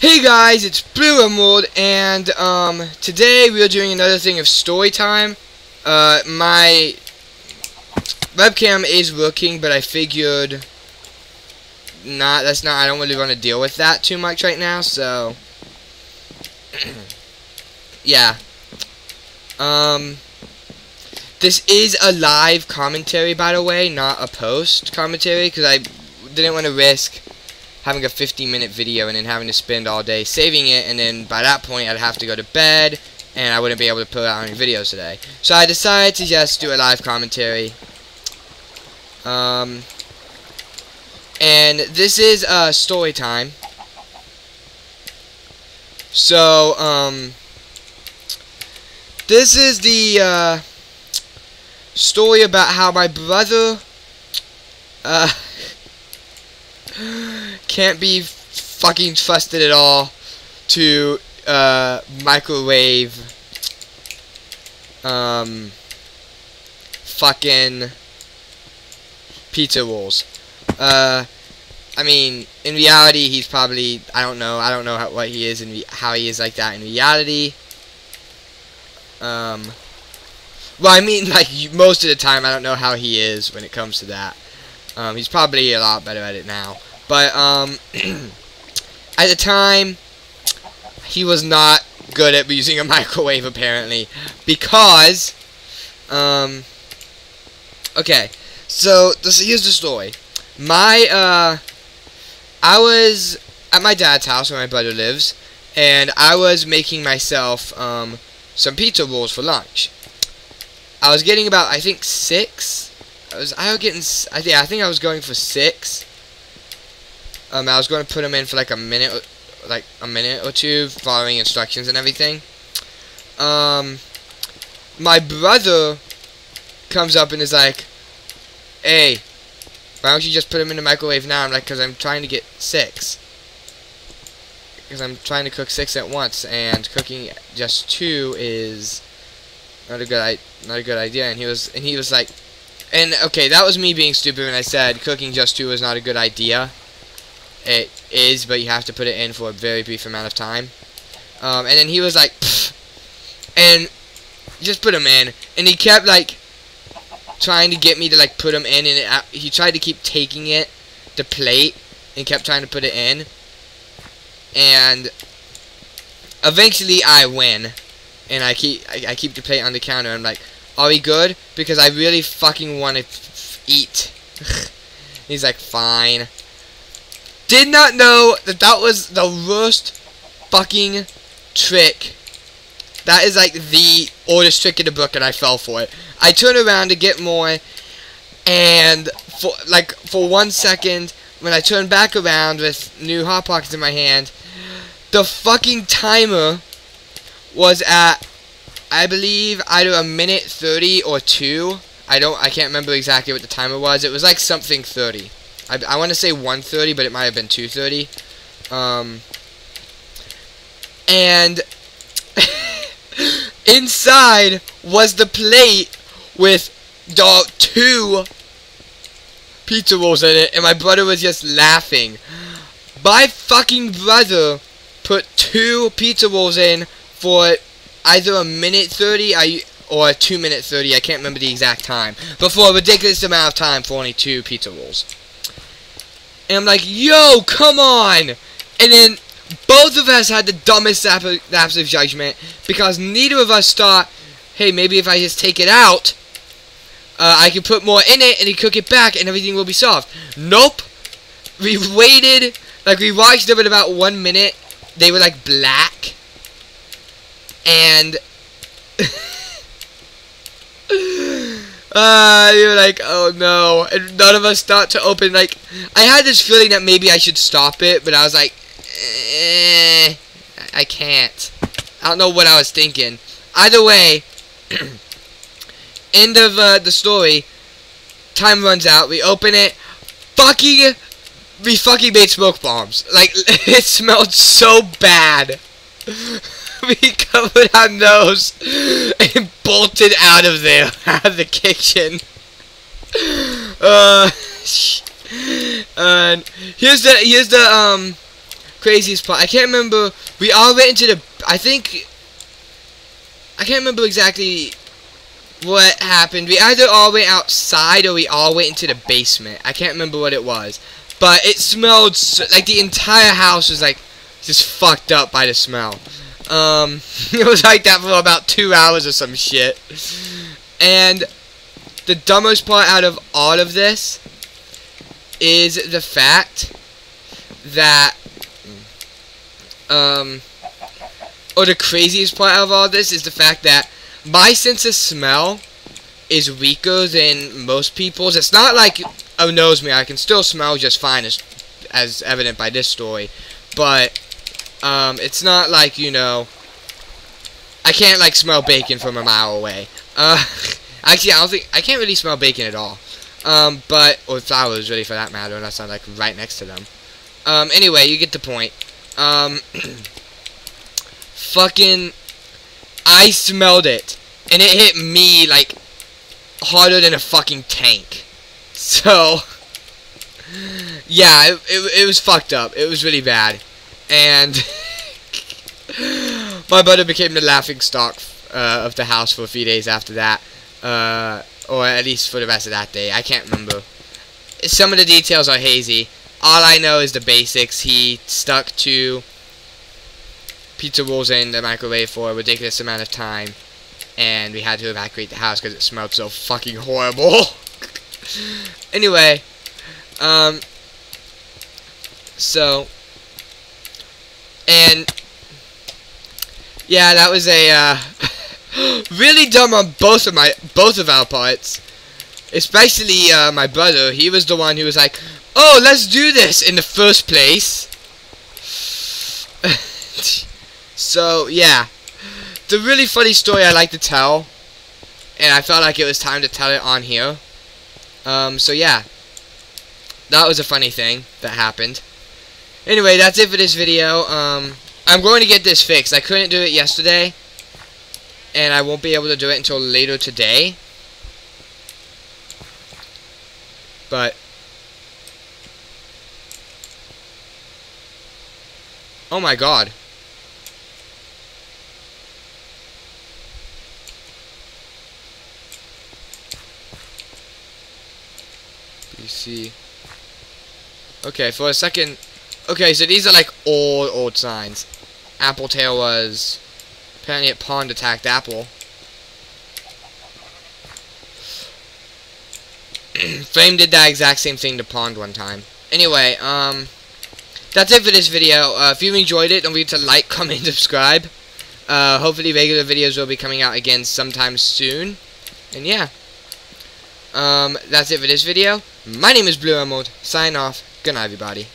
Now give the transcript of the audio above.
Hey guys, it's Blue Emerald, and um, today we are doing another thing of story time. Uh, my webcam is working, but I figured not. That's not. I don't really want to deal with that too much right now. So, yeah. Um, this is a live commentary, by the way, not a post commentary, because I didn't want to risk having a 15 minute video and then having to spend all day saving it and then by that point I'd have to go to bed and I wouldn't be able to put out any videos today. So I decided to just do a live commentary. Um, and this is uh, story time. So, um, this is the uh, story about how my brother uh, can't be fucking trusted at all to uh, microwave um, fucking pizza rolls. Uh, I mean, in reality, he's probably I don't know I don't know how, what he is and how he is like that in reality. Um, well, I mean, like most of the time, I don't know how he is when it comes to that. Um, he's probably a lot better at it now. But um, at the time, he was not good at using a microwave apparently because um, okay. So this here's the story. My uh, I was at my dad's house where my brother lives, and I was making myself um, some pizza rolls for lunch. I was getting about I think six. I was I was getting I think I think I was going for six um, I was going to put them in for like a minute, like a minute or two, following instructions and everything. Um, my brother comes up and is like, "Hey, why don't you just put them in the microwave now?" I'm like, "Cause I'm trying to get six. Because I'm trying to cook six at once, and cooking just two is not a good not a good idea." And he was and he was like, and okay, that was me being stupid when I said cooking just two is not a good idea it is, but you have to put it in for a very brief amount of time. Um, and then he was like, Pfft. and just put him in. And he kept like trying to get me to like put him in, and it, he tried to keep taking it, the plate, and kept trying to put it in. And eventually I win, and I keep I, I keep the plate on the counter. I'm like, are we good? Because I really fucking want to eat. He's like, fine did not know that that was the worst fucking trick. That is like the oldest trick in the book and I fell for it. I turned around to get more and for like for one second when I turned back around with new hot pockets in my hand the fucking timer was at I believe either a minute 30 or 2 I don't I can't remember exactly what the timer was it was like something 30 I, I want to say 130, but it might have been 230. Um, and inside was the plate with the two pizza rolls in it, and my brother was just laughing. My fucking brother put two pizza rolls in for either a minute 30 I, or a 2 minute 30, I can't remember the exact time, but for a ridiculous amount of time for only two pizza rolls. And I'm like, yo, come on! And then both of us had the dumbest lapse of judgment because neither of us thought, hey, maybe if I just take it out, uh, I can put more in it and cook it back and everything will be soft. Nope. We waited, like we watched them in about one minute. They were like black. And... Uh, you're like, oh no. And none of us thought to open, like, I had this feeling that maybe I should stop it, but I was like, eh, I can't. I don't know what I was thinking. Either way, end of uh, the story, time runs out, we open it, fucking, we fucking made smoke bombs. Like, it smelled so bad. we covered our nose and bolted out of there, out of the kitchen. Uh, and here's the here's the um craziest part. I can't remember. We all went into the. I think. I can't remember exactly what happened. We either all went outside or we all went into the basement. I can't remember what it was. But it smelled so, like the entire house was like just fucked up by the smell. Um, it was like that for about two hours or some shit. And the dumbest part out of all of this is the fact that um or the craziest part of all this is the fact that my sense of smell is weaker than most people's. It's not like oh knows me, I can still smell just fine as as evident by this story. But um it's not like, you know I can't like smell bacon from a mile away. Uh actually I don't think I can't really smell bacon at all. Um but or flowers really for that matter unless I'm like right next to them. Um anyway, you get the point. Um fucking I smelled it and it hit me like harder than a fucking tank. So yeah, it, it, it was fucked up. It was really bad. And my brother became the laughing stock uh, of the house for a few days after that. Uh, or at least for the rest of that day. I can't remember. Some of the details are hazy. All I know is the basics. He stuck to pizza rolls in the microwave for a ridiculous amount of time. And we had to evacuate the house because it smelled so fucking horrible. anyway, um, so, and, yeah, that was a, uh, really dumb on both of my, both of our parts. Especially, uh, my brother. He was the one who was like, oh, let's do this in the first place. so, yeah. The really funny story I like to tell, and I felt like it was time to tell it on here. Um, so yeah. That was a funny thing that happened. Anyway, that's it for this video. Um, I'm going to get this fixed. I couldn't do it yesterday. And I won't be able to do it until later today. But... Oh my god. see. Okay, for a second. Okay, so these are like old, old signs. Apple Tail was. Apparently it pond attacked Apple. Flame did that exact same thing to Pond one time. Anyway, um, that's it for this video. Uh, if you enjoyed it, don't forget to like, comment, subscribe. Uh, hopefully regular videos will be coming out again sometime soon. And yeah. Um, that's it for this video. My name is Blue Emerald. Sign off. Good night, everybody.